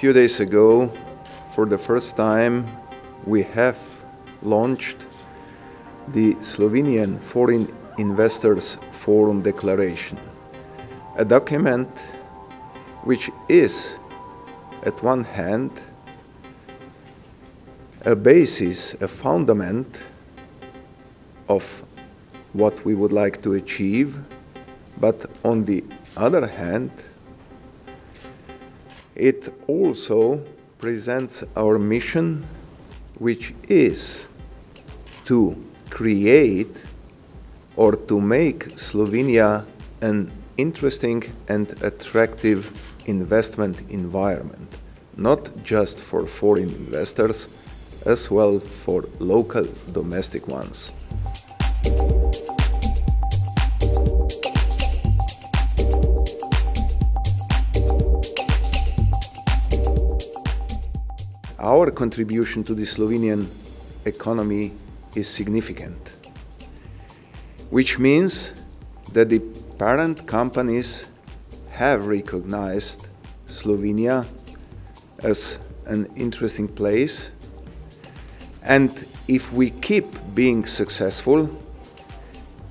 few days ago, for the first time, we have launched the Slovenian Foreign Investors Forum Declaration, a document which is, at one hand, a basis, a fundament of what we would like to achieve, but on the other hand, it also presents our mission, which is to create or to make Slovenia an interesting and attractive investment environment, not just for foreign investors, as well for local domestic ones. Our contribution to the Slovenian economy is significant, which means that the parent companies have recognized Slovenia as an interesting place. And if we keep being successful,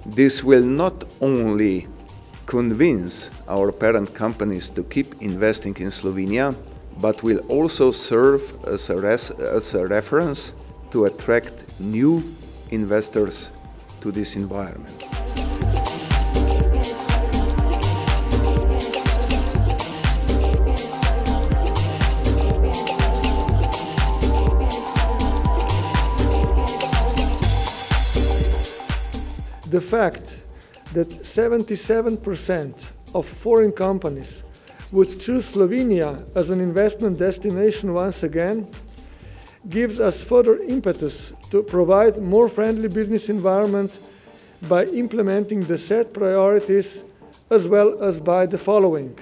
this will not only convince our parent companies to keep investing in Slovenia, but will also serve as a, as a reference to attract new investors to this environment. The fact that 77% of foreign companies would choose Slovenia as an investment destination once again gives us further impetus to provide more friendly business environment by implementing the set priorities as well as by the following.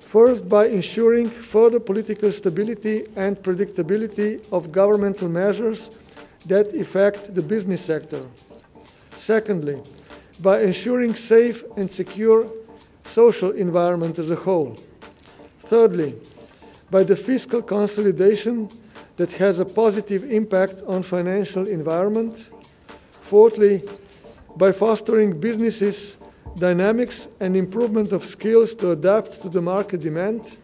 First, by ensuring further political stability and predictability of governmental measures that affect the business sector. Secondly, by ensuring safe and secure social environment as a whole. Thirdly, by the fiscal consolidation that has a positive impact on financial environment. Fourthly, by fostering businesses dynamics and improvement of skills to adapt to the market demand.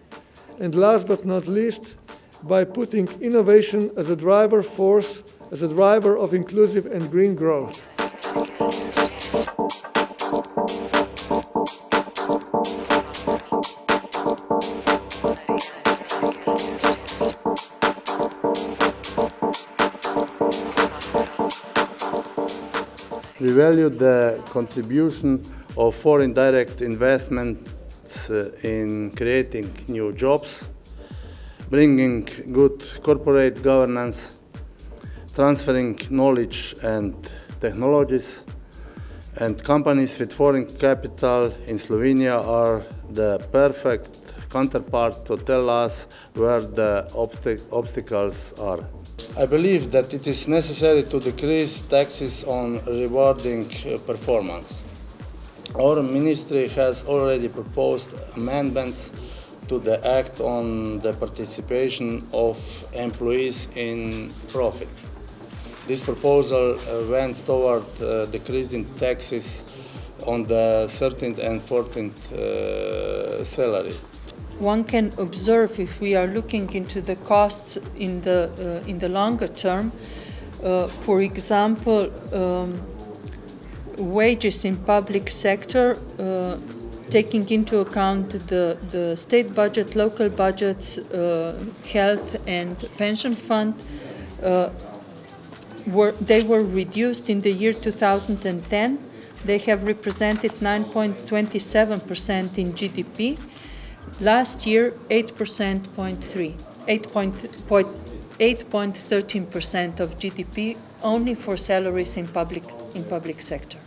And last but not least, by putting innovation as a driver force, as a driver of inclusive and green growth. We value the contribution of foreign direct investments uh, in creating new jobs, bringing good corporate governance, transferring knowledge and technologies, and companies with foreign capital in Slovenia are the perfect counterpart to tell us where the obst obstacles are. I believe that it is necessary to decrease taxes on rewarding uh, performance. Our ministry has already proposed amendments to the Act on the participation of employees in profit. This proposal uh, went toward uh, decreasing taxes on the 13th and 14th uh, salary one can observe if we are looking into the costs in the uh, in the longer term. Uh, for example, um, wages in public sector, uh, taking into account the, the state budget, local budgets, uh, health and pension fund, uh, were they were reduced in the year 2010. They have represented 9.27% in GDP Last year, 8.3, 8.13% of GDP only for salaries in public in public sector.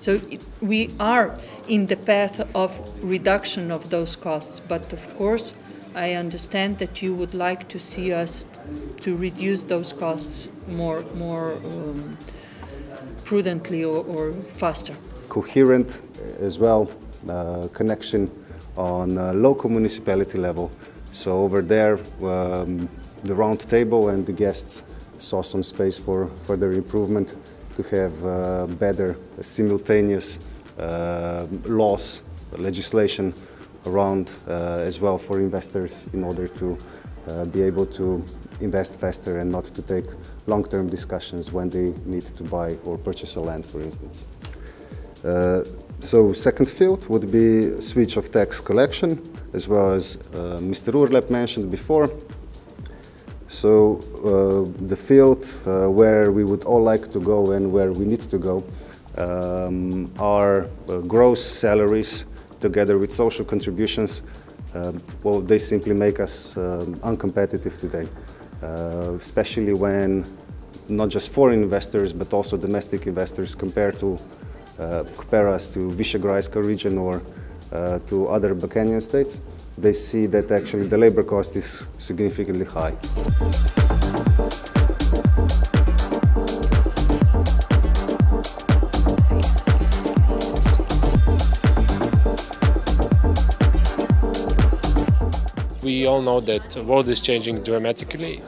So we are in the path of reduction of those costs, but of course, I understand that you would like to see us to reduce those costs more more um, prudently or, or, faster. Coherent as well uh, connection on local municipality level So over there, um, the round table and the guests saw some space for further improvement to have uh, better simultaneous uh, laws, legislation around uh, as well for investors in order to uh, be able to invest faster and not to take long-term discussions when they need to buy or purchase a land, for instance. Uh, so second field would be switch of tax collection, as well as uh, Mr. Urlep mentioned before. So uh, the field uh, where we would all like to go and where we need to go um, are uh, gross salaries together with social contributions. Um, well, they simply make us um, uncompetitive today, uh, especially when not just foreign investors but also domestic investors compared to uh, compare us to Visegrádska region or uh, to other Balkanian states, they see that actually the labor cost is significantly high. We all know that the world is changing dramatically.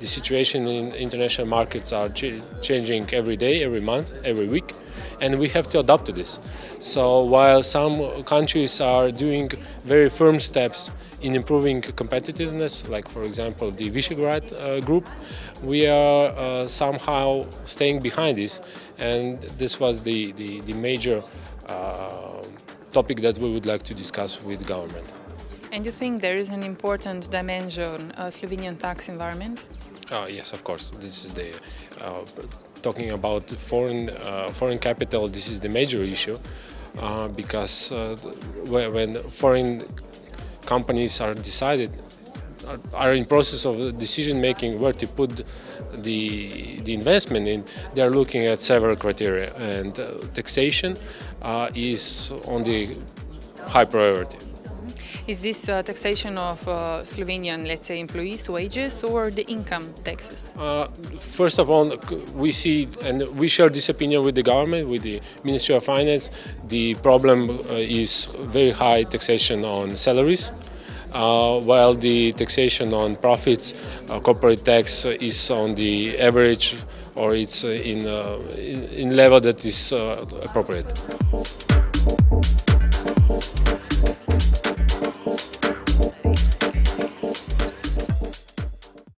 The situation in international markets are ch changing every day, every month, every week and we have to adapt to this. So while some countries are doing very firm steps in improving competitiveness, like for example the Visegrad uh, group, we are uh, somehow staying behind this, and this was the, the, the major uh, topic that we would like to discuss with government. And you think there is an important dimension, uh, Slovenian tax environment? Uh, yes, of course. This is the uh, talking about foreign uh, foreign capital. This is the major issue uh, because uh, when foreign companies are decided are in process of decision making where to put the the investment in, they are looking at several criteria, and uh, taxation uh, is on the high priority. Is this uh, taxation of uh, Slovenian, let's say, employees' wages or the income taxes? Uh, first of all, we see and we share this opinion with the government, with the Ministry of Finance. The problem uh, is very high taxation on salaries. Uh, while the taxation on profits, uh, corporate tax is on the average or it's in, in, in level that is appropriate.